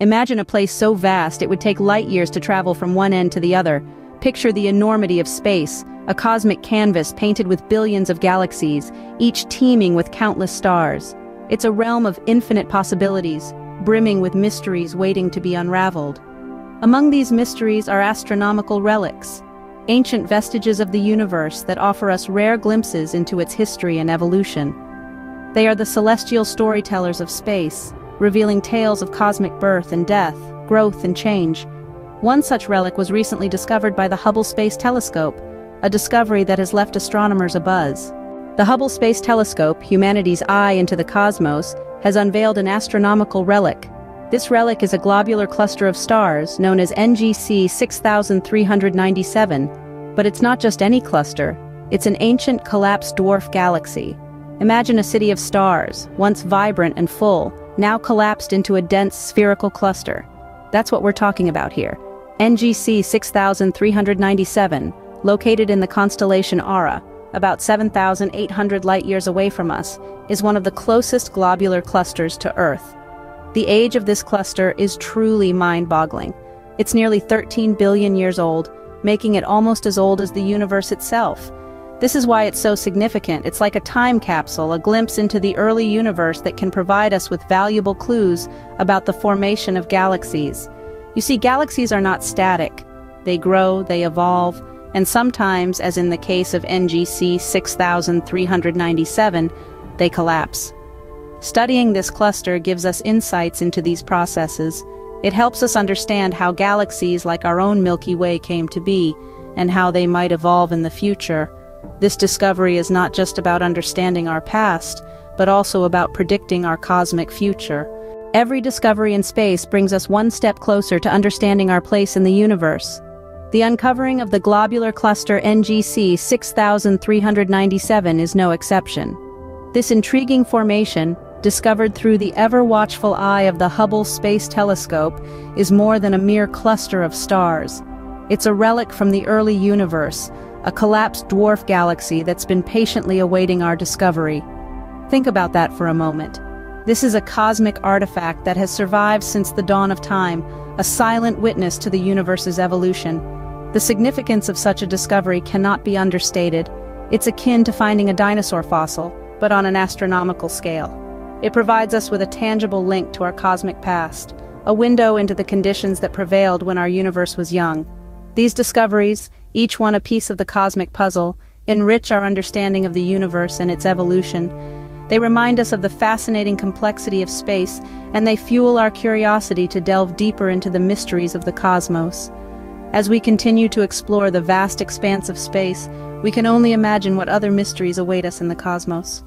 Imagine a place so vast it would take light years to travel from one end to the other. Picture the enormity of space, a cosmic canvas painted with billions of galaxies, each teeming with countless stars. It's a realm of infinite possibilities, brimming with mysteries waiting to be unraveled. Among these mysteries are astronomical relics, ancient vestiges of the universe that offer us rare glimpses into its history and evolution. They are the celestial storytellers of space, revealing tales of cosmic birth and death, growth and change. One such relic was recently discovered by the Hubble Space Telescope, a discovery that has left astronomers abuzz. The Hubble Space Telescope, humanity's eye into the cosmos, has unveiled an astronomical relic. This relic is a globular cluster of stars known as NGC 6397, but it's not just any cluster, it's an ancient collapsed dwarf galaxy. Imagine a city of stars, once vibrant and full, now collapsed into a dense spherical cluster. That's what we're talking about here. NGC 6397, located in the constellation Ara, about 7,800 light-years away from us, is one of the closest globular clusters to Earth. The age of this cluster is truly mind-boggling. It's nearly 13 billion years old, making it almost as old as the universe itself. This is why it's so significant. It's like a time capsule, a glimpse into the early universe that can provide us with valuable clues about the formation of galaxies. You see, galaxies are not static. They grow, they evolve, and sometimes, as in the case of NGC 6397, they collapse. Studying this cluster gives us insights into these processes. It helps us understand how galaxies like our own Milky Way came to be, and how they might evolve in the future. This discovery is not just about understanding our past, but also about predicting our cosmic future. Every discovery in space brings us one step closer to understanding our place in the universe. The uncovering of the globular cluster NGC 6397 is no exception. This intriguing formation, discovered through the ever-watchful eye of the Hubble Space Telescope, is more than a mere cluster of stars. It's a relic from the early universe, a collapsed dwarf galaxy that's been patiently awaiting our discovery. Think about that for a moment. This is a cosmic artifact that has survived since the dawn of time, a silent witness to the universe's evolution. The significance of such a discovery cannot be understated. It's akin to finding a dinosaur fossil, but on an astronomical scale. It provides us with a tangible link to our cosmic past, a window into the conditions that prevailed when our universe was young. These discoveries, each one a piece of the cosmic puzzle, enrich our understanding of the universe and its evolution. They remind us of the fascinating complexity of space, and they fuel our curiosity to delve deeper into the mysteries of the cosmos. As we continue to explore the vast expanse of space, we can only imagine what other mysteries await us in the cosmos.